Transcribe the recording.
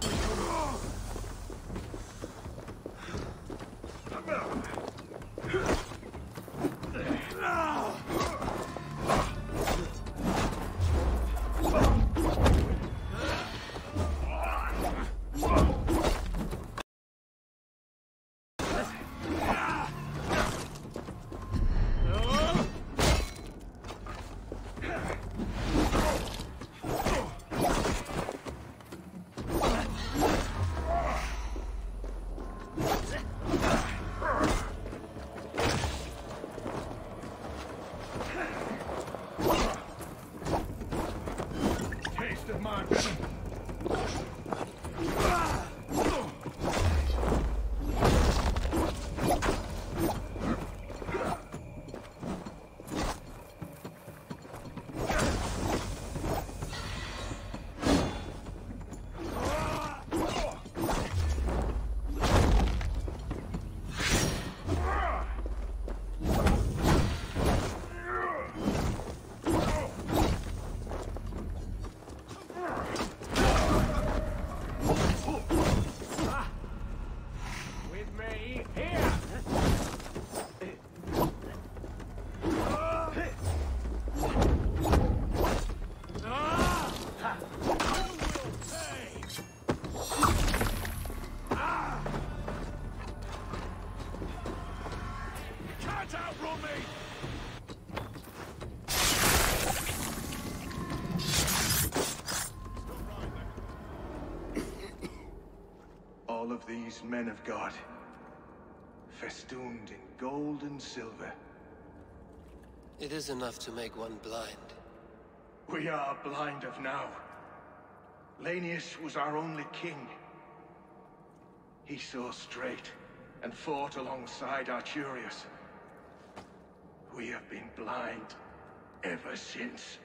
Thank you. Come on. All of these men of God, festooned in gold and silver. It is enough to make one blind. We are blind of now. Lanius was our only king. He saw straight and fought alongside Arturius. We have been blind ever since.